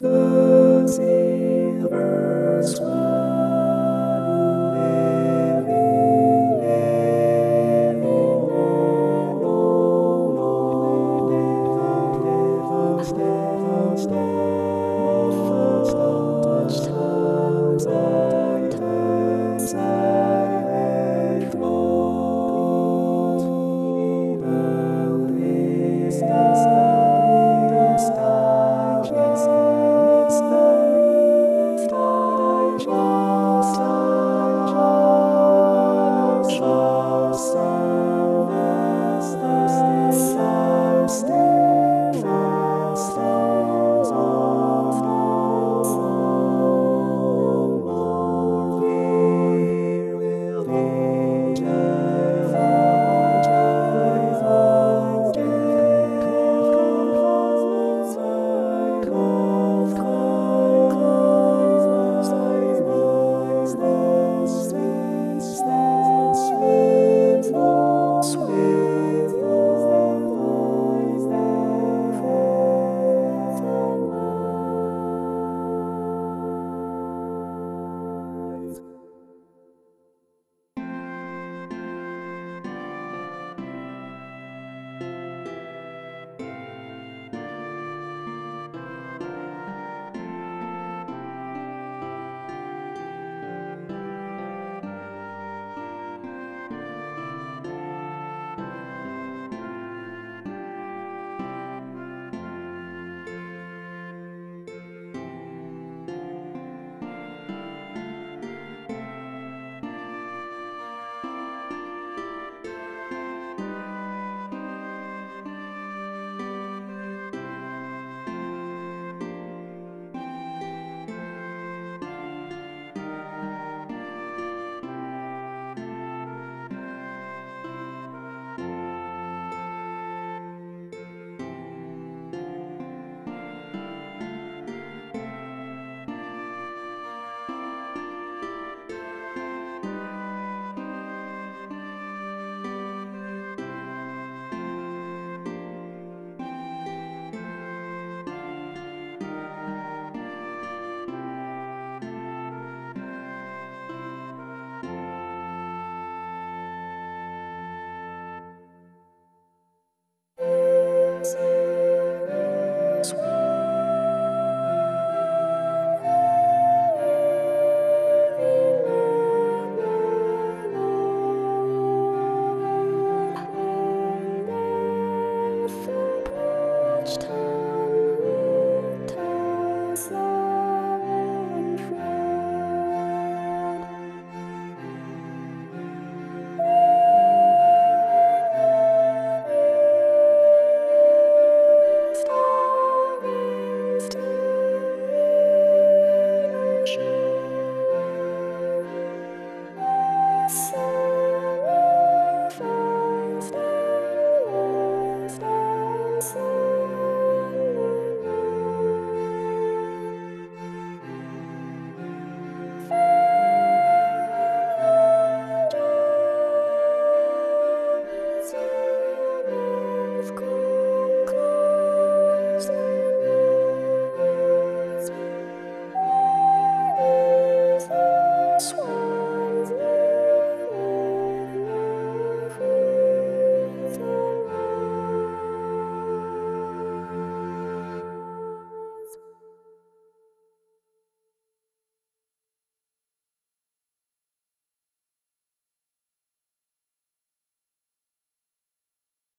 Those